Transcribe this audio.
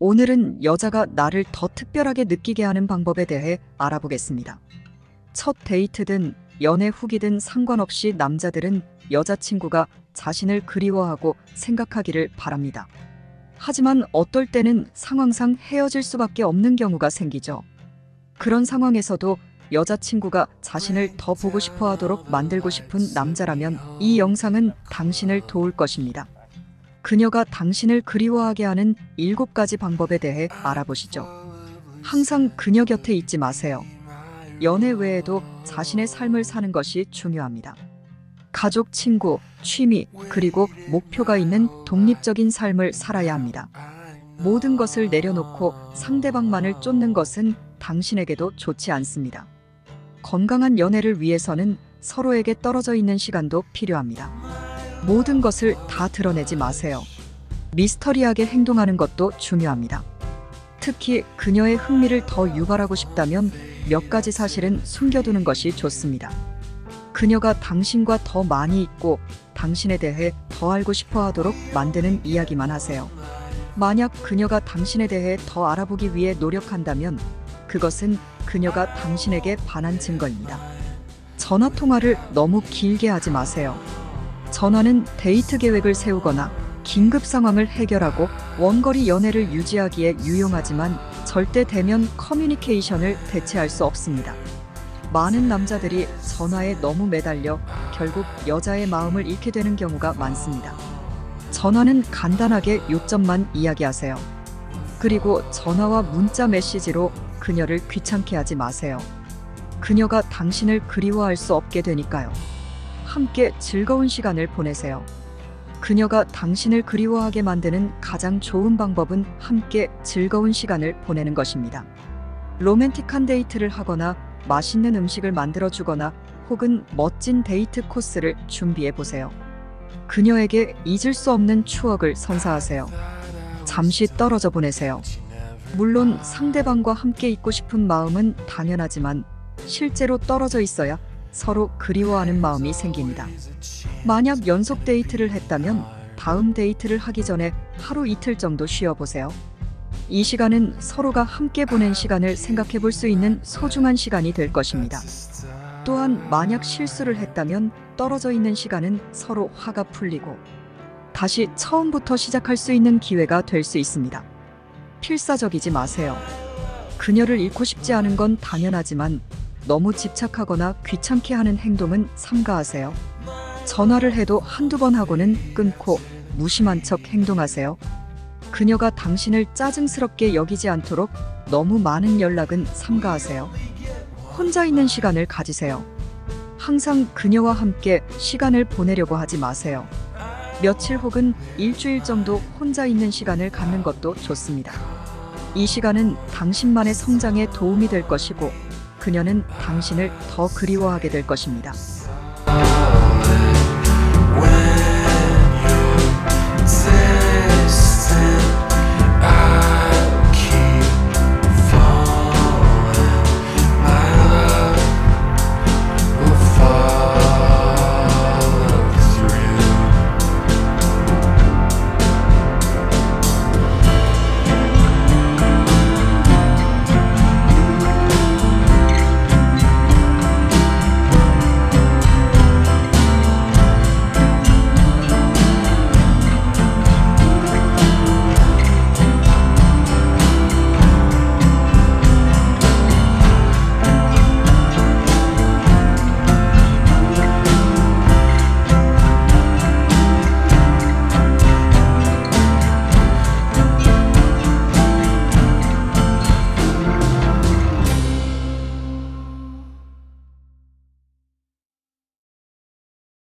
오늘은 여자가 나를 더 특별하게 느끼게 하는 방법에 대해 알아보겠습니다. 첫 데이트든 연애 후기든 상관없이 남자들은 여자친구가 자신을 그리워하고 생각하기를 바랍니다. 하지만 어떨 때는 상황상 헤어질 수밖에 없는 경우가 생기죠. 그런 상황에서도 여자친구가 자신을 더 보고 싶어 하도록 만들고 싶은 남자라면 이 영상은 당신을 도울 것입니다. 그녀가 당신을 그리워하게 하는 일곱 가지 방법에 대해 알아보시죠. 항상 그녀 곁에 있지 마세요. 연애 외에도 자신의 삶을 사는 것이 중요합니다. 가족, 친구, 취미, 그리고 목표가 있는 독립적인 삶을 살아야 합니다. 모든 것을 내려놓고 상대방만을 쫓는 것은 당신에게도 좋지 않습니다. 건강한 연애를 위해서는 서로에게 떨어져 있는 시간도 필요합니다. 모든 것을 다 드러내지 마세요. 미스터리하게 행동하는 것도 중요합니다. 특히 그녀의 흥미를 더 유발하고 싶다면 몇 가지 사실은 숨겨두는 것이 좋습니다. 그녀가 당신과 더 많이 있고 당신에 대해 더 알고 싶어 하도록 만드는 이야기만 하세요. 만약 그녀가 당신에 대해 더 알아보기 위해 노력한다면 그것은 그녀가 당신에게 반한 증거입니다. 전화 통화를 너무 길게 하지 마세요. 전화는 데이트 계획을 세우거나 긴급 상황을 해결하고 원거리 연애를 유지하기에 유용하지만 절대 대면 커뮤니케이션을 대체할 수 없습니다. 많은 남자들이 전화에 너무 매달려 결국 여자의 마음을 잃게 되는 경우가 많습니다. 전화는 간단하게 요점만 이야기하세요. 그리고 전화와 문자 메시지로 그녀를 귀찮게 하지 마세요. 그녀가 당신을 그리워할 수 없게 되니까요. 함께 즐거운 시간을 보내세요. 그녀가 당신을 그리워하게 만드는 가장 좋은 방법은 함께 즐거운 시간을 보내는 것입니다. 로맨틱한 데이트를 하거나 맛있는 음식을 만들어 주거나 혹은 멋진 데이트 코스를 준비해 보세요. 그녀에게 잊을 수 없는 추억을 선사하세요. 잠시 떨어져 보내세요. 물론 상대방과 함께 있고 싶은 마음은 당연하지만 실제로 떨어져 있어야 서로 그리워하는 마음이 생깁니다. 만약 연속 데이트를 했다면 다음 데이트를 하기 전에 하루 이틀 정도 쉬어보세요. 이 시간은 서로가 함께 보낸 시간을 생각해 볼 수 있는 소중한 시간이 될 것입니다. 또한 만약 실수를 했다면 떨어져 있는 시간은 서로 화가 풀리고 다시 처음부터 시작할 수 있는 기회가 될 수 있습니다. 필사적이지 마세요. 그녀를 잃고 싶지 않은 건 당연하지만 너무 집착하거나 귀찮게 하는 행동은 삼가하세요. 전화를 해도 한두 번 하고는 끊고 무심한 척 행동하세요. 그녀가 당신을 짜증스럽게 여기지 않도록 너무 많은 연락은 삼가하세요. 혼자 있는 시간을 가지세요. 항상 그녀와 함께 시간을 보내려고 하지 마세요. 며칠 혹은 일주일 정도 혼자 있는 시간을 갖는 것도 좋습니다. 이 시간은 당신만의 성장에 도움이 될 것이고 그녀는 당신을 더 그리워하게 될 것입니다.